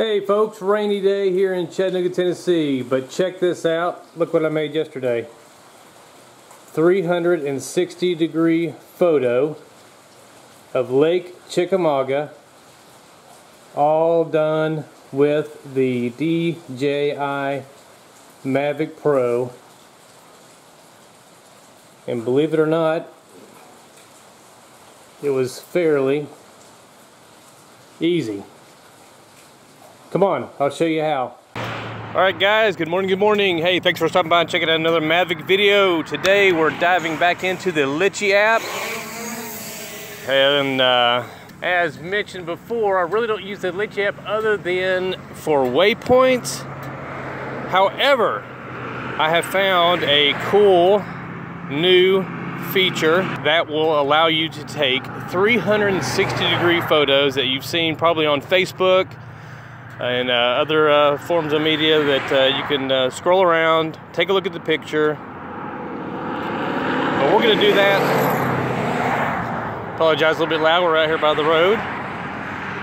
Hey folks, rainy day here in Chattanooga, Tennessee, but check this out. Look what I made yesterday. 360 degree photo of Lake Chickamauga, all done with the DJI Mavic Pro. And believe it or not, it was fairly easy. Come on, I'll show you how. All right guys, good morning, good morning. Hey, thanks for stopping by and checking out another Mavic video. Today we're diving back into the Litchi app. And uh, as mentioned before, I really don't use the Litchi app other than for waypoints. However, I have found a cool new feature that will allow you to take 360 degree photos that you've seen probably on Facebook, and uh, other uh, forms of media that uh, you can scroll around, take a look at the picture. But we're going to do that. Apologize a little bit loud, we're out here by the road.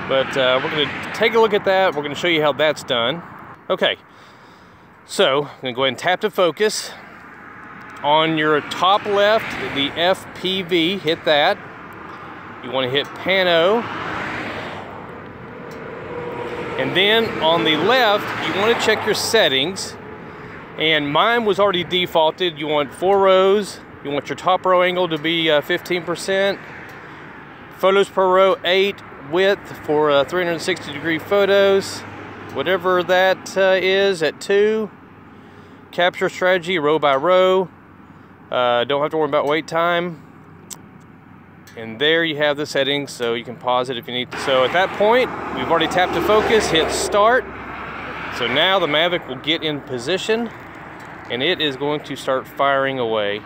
But we're going to take a look at that. We're going to show you how that's done. Okay, so I'm going to go ahead and tap to focus. On your top left, the FPV, hit that. You want to hit Pano and then on the left, you want to check your settings. And mine was already defaulted. You want four rows. You want your top row angle to be 15%. Uh, photos per row, eight. Width for uh, 360 degree photos. Whatever that uh, is at two. Capture strategy, row by row. Uh, don't have to worry about wait time. And there you have the settings, so you can pause it if you need to. So at that point, we've already tapped to focus, hit start. So now the Mavic will get in position and it is going to start firing away.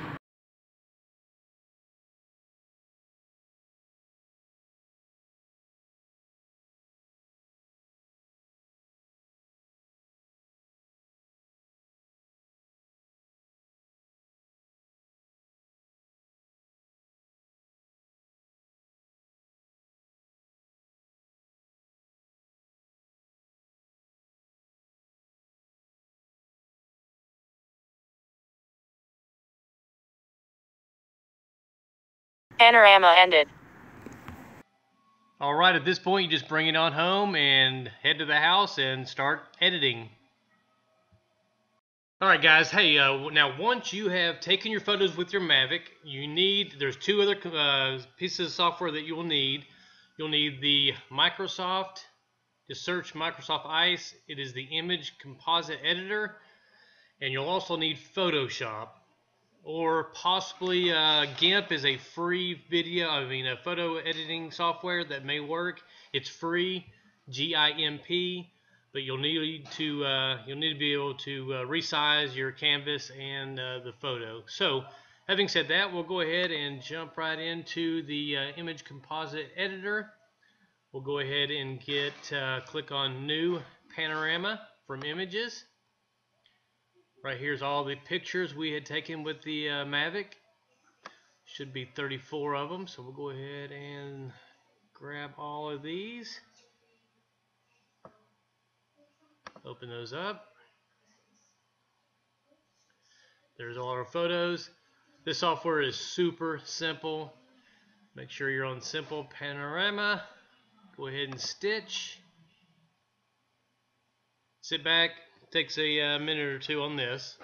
Panorama ended. All right, at this point, you just bring it on home and head to the house and start editing. All right, guys. Hey, uh, now once you have taken your photos with your Mavic, you need, there's two other uh, pieces of software that you will need. You'll need the Microsoft, just search Microsoft Ice. It is the image composite editor. And you'll also need Photoshop or possibly uh, GIMP is a free video, I mean a photo editing software that may work. It's free, G-I-M-P, but you'll need to uh, you'll need to be able to uh, resize your canvas and uh, the photo. So, having said that, we'll go ahead and jump right into the uh, image composite editor. We'll go ahead and get uh, click on New Panorama from Images. Right here's all the pictures we had taken with the uh, Mavic. Should be 34 of them, so we'll go ahead and grab all of these. Open those up. There's all our photos. This software is super simple. Make sure you're on Simple Panorama. Go ahead and stitch. Sit back, takes a uh, minute or two on this.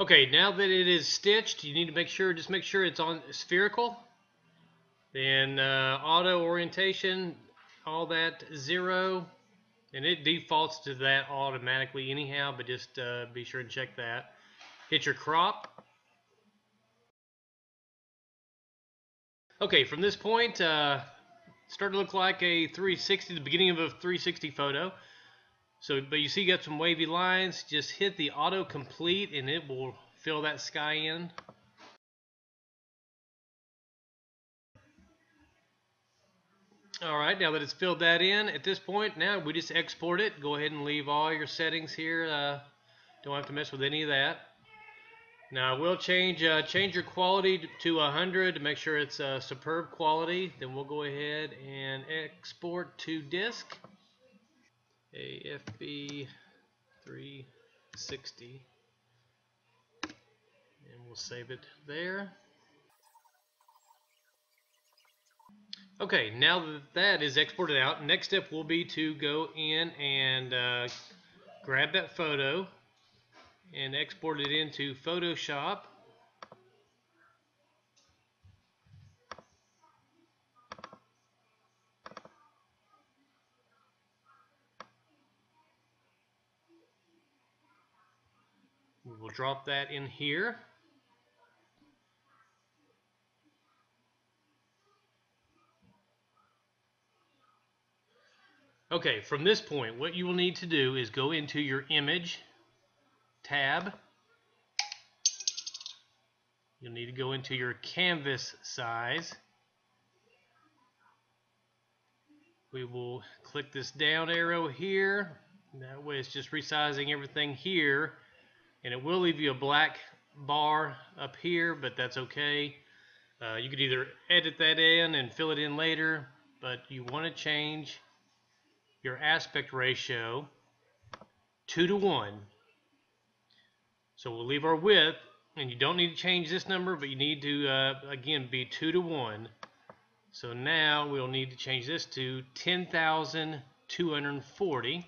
Okay, now that it is stitched, you need to make sure, just make sure it's on spherical. Then uh, auto orientation, all that zero. And it defaults to that automatically anyhow, but just uh, be sure and check that. Hit your crop. Okay, from this point, uh, start to look like a 360, the beginning of a 360 photo. So, but you see you got some wavy lines. Just hit the auto complete and it will fill that sky in. All right, now that it's filled that in, at this point, now we just export it. Go ahead and leave all your settings here. Uh, don't have to mess with any of that. Now I will change uh, change your quality to 100 to make sure it's uh, superb quality. Then we'll go ahead and export to disk. AFB 360 and we'll save it there. Okay, now that that is exported out, next step will be to go in and uh, grab that photo and export it into Photoshop. We'll drop that in here. Okay, from this point, what you will need to do is go into your image tab. You'll need to go into your canvas size. We will click this down arrow here. That way it's just resizing everything here. And it will leave you a black bar up here, but that's okay. Uh, you could either edit that in and fill it in later, but you want to change your aspect ratio 2 to 1. So we'll leave our width, and you don't need to change this number, but you need to, uh, again, be 2 to 1. So now we'll need to change this to 10,240.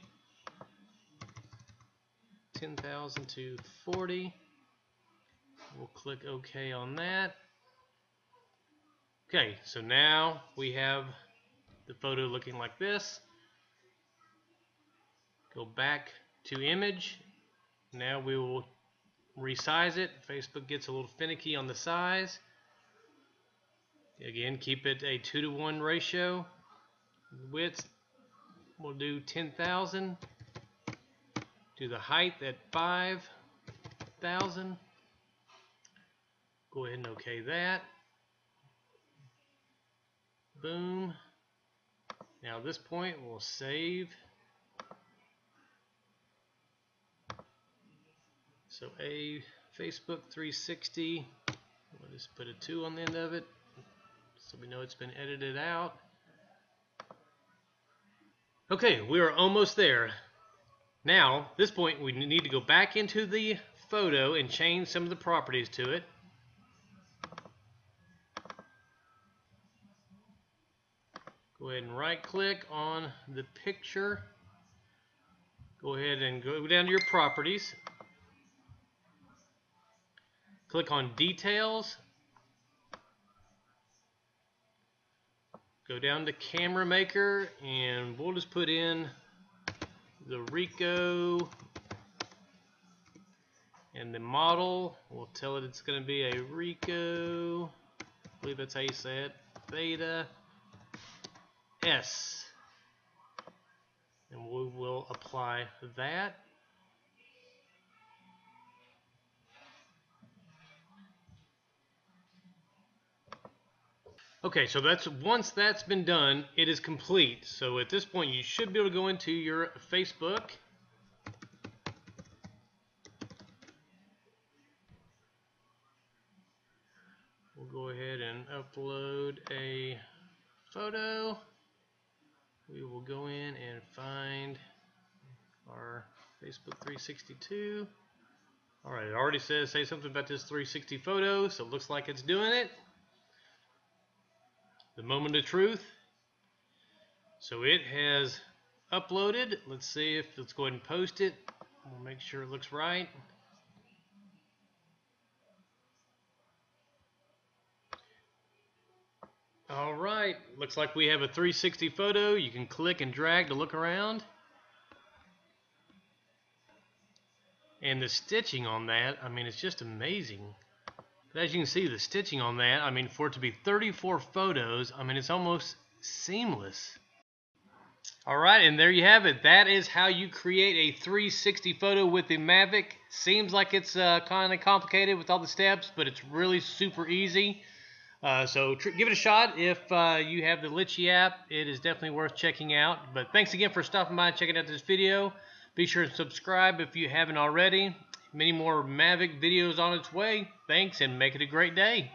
10,240. We'll click OK on that. Okay, so now we have the photo looking like this. Go back to image. Now we will resize it. Facebook gets a little finicky on the size. Again, keep it a 2 to 1 ratio. Width, we'll do 10,000. Do the height at 5,000. Go ahead and OK that. Boom. Now at this point, we'll save. So a Facebook 360, we'll just put a 2 on the end of it so we know it's been edited out. Okay, we are almost there. Now, this point, we need to go back into the photo and change some of the properties to it. Go ahead and right click on the picture. Go ahead and go down to your properties Click on Details. Go down to Camera Maker and we'll just put in the Ricoh and the model. We'll tell it it's going to be a Ricoh, I believe that's how you say it, Theta S. And we will apply that. Okay, so that's once that's been done, it is complete. So at this point, you should be able to go into your Facebook. We'll go ahead and upload a photo. We will go in and find our Facebook 362. All right, it already says say something about this 360 photo, so it looks like it's doing it the moment of truth. So it has uploaded. Let's see if let's go ahead and post it. We'll make sure it looks right. All right, looks like we have a 360 photo. You can click and drag to look around. And the stitching on that, I mean, it's just amazing. But as you can see, the stitching on that, I mean, for it to be 34 photos, I mean, it's almost seamless. All right, and there you have it. That is how you create a 360 photo with the Mavic. Seems like it's uh, kind of complicated with all the steps, but it's really super easy. Uh, so give it a shot if uh, you have the Litchi app. It is definitely worth checking out. But thanks again for stopping by and checking out this video. Be sure to subscribe if you haven't already. Many more Mavic videos on its way. Thanks and make it a great day.